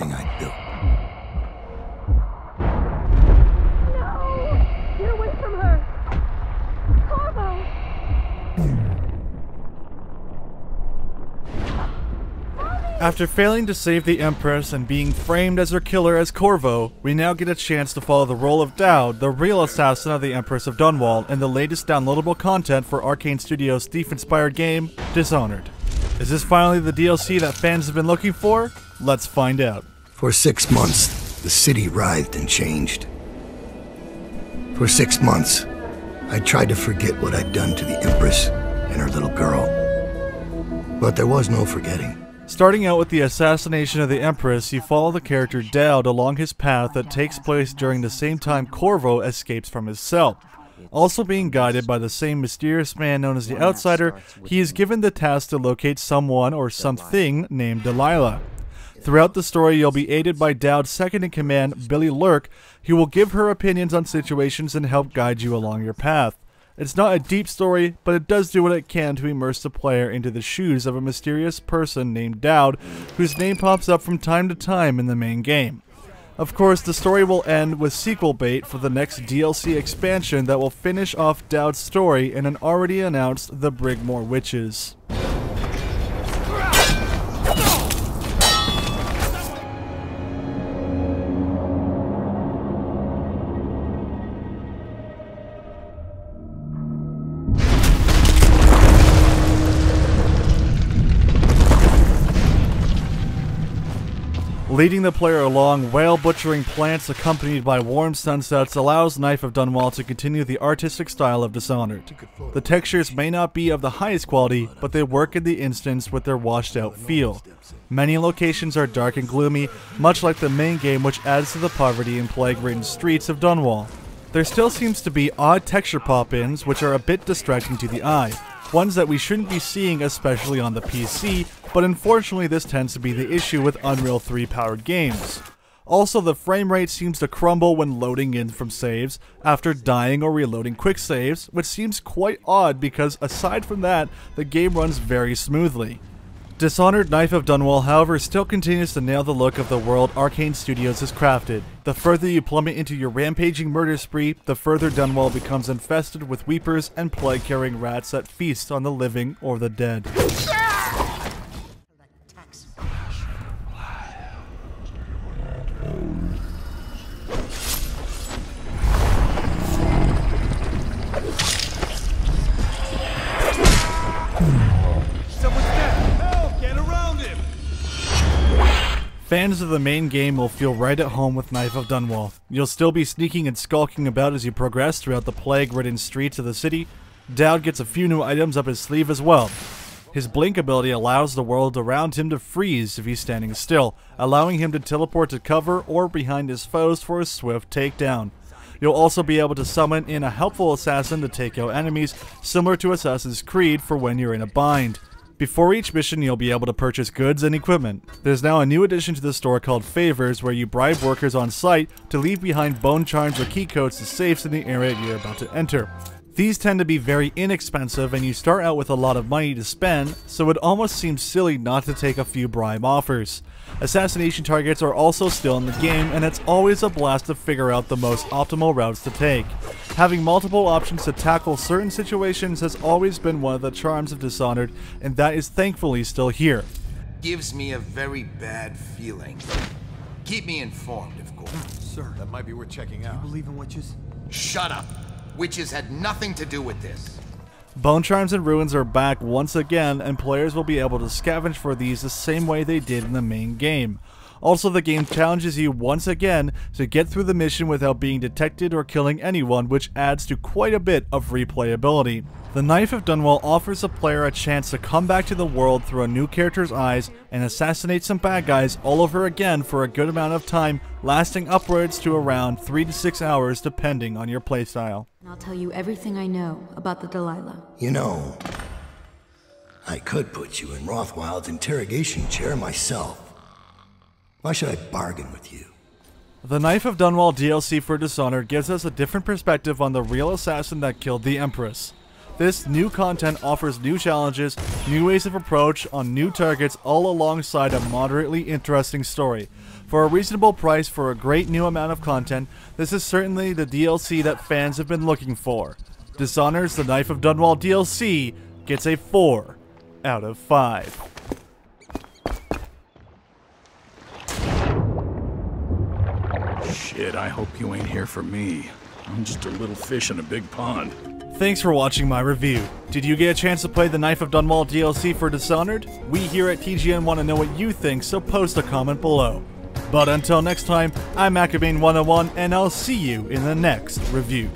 everything I built. No! Get away from her! Corvo! After failing to save the Empress and being framed as her killer as Corvo, we now get a chance to follow the role of Daud, the real assassin of the Empress of Dunwall, in the latest downloadable content for Arkane Studios' thief-inspired game, Dishonored. Is this finally the DLC that fans have been looking for? Let's find out. For six months, the city writhed and changed. For six months, I tried to forget what I'd done to the Empress and her little girl. But there was no forgetting. Starting out with the assassination of the Empress, you follow the character Daud along his path that takes place during the same time Corvo escapes from his cell. Also being guided by the same mysterious man known as the Outsider, he is given the task to locate someone or something named Delilah. Throughout the story, you'll be aided by Daud's second in command, Billy Lurk, who will give her opinions on situations and help guide you along your path. It's not a deep story, but it does do what it can to immerse the player into the shoes of a mysterious person named Dowd, whose name pops up from time to time in the main game. Of course, the story will end with sequel bait for the next DLC expansion that will finish off Daud's story in an already announced The Brigmore Witches. Leading the player along, whale butchering plants accompanied by warm sunsets allows Knife of Dunwall to continue the artistic style of Dishonored. The textures may not be of the highest quality, but they work in the instance with their washed out feel. Many locations are dark and gloomy, much like the main game which adds to the poverty and plague-ridden streets of Dunwall. There still seems to be odd texture pop-ins which are a bit distracting to the eye, ones that we shouldn't be seeing especially on the PC, but unfortunately this tends to be the issue with Unreal 3 powered games. Also, the frame rate seems to crumble when loading in from saves after dying or reloading quick saves, which seems quite odd because aside from that, the game runs very smoothly. Dishonored Knife of Dunwall, however, still continues to nail the look of the world Arkane Studios has crafted. The further you plummet into your rampaging murder spree, the further Dunwall becomes infested with weepers and plague-carrying rats that feast on the living or the dead. Fans of the main game will feel right at home with Knife of Dunwall. You'll still be sneaking and skulking about as you progress throughout the plague-ridden streets of the city. Daud gets a few new items up his sleeve as well. His blink ability allows the world around him to freeze if he's standing still, allowing him to teleport to cover or behind his foes for a swift takedown. You'll also be able to summon in a helpful assassin to take out enemies, similar to Assassin's Creed for when you're in a bind. Before each mission, you'll be able to purchase goods and equipment. There's now a new addition to the store called Favors, where you bribe workers on site to leave behind bone charms or keycodes to safes in the area you're about to enter. These tend to be very inexpensive and you start out with a lot of money to spend, so it almost seems silly not to take a few bribe offers. Assassination targets are also still in the game and it's always a blast to figure out the most optimal routes to take. Having multiple options to tackle certain situations has always been one of the charms of Dishonored and that is thankfully still here. Gives me a very bad feeling. Keep me informed, of course. Sir, that might be worth checking out. You Believe in witches? Shut up. Witches had nothing to do with this. Bone Charms and Runes are back once again, and players will be able to scavenge for these the same way they did in the main game. Also, the game challenges you once again to get through the mission without being detected or killing anyone, which adds to quite a bit of replayability. The Knife of Dunwall offers the player a chance to come back to the world through a new character's eyes and assassinate some bad guys all over again for a good amount of time, lasting upwards to around 3 to 6 hours depending on your playstyle. I'll tell you everything I know about the Delilah. You know, I could put you in Rothwild's interrogation chair myself. Why should I bargain with you? The Knife of Dunwall DLC for Dishonored gives us a different perspective on the real assassin that killed the Empress. This new content offers new challenges, new ways of approach on new targets, all alongside a moderately interesting story. For a reasonable price for a great new amount of content, this is certainly the DLC that fans have been looking for. Dishonored's The Knife of Dunwall DLC gets a 4 out of 5. Shit, I hope you ain't here for me. I'm just a little fish in a big pond. Thanks for watching my review. Did you get a chance to play the Knife of Dunwall DLC for Dishonored? We here at TGN want to know what you think, so post a comment below. But until next time, I'm Akabane101, and I'll see you in the next review.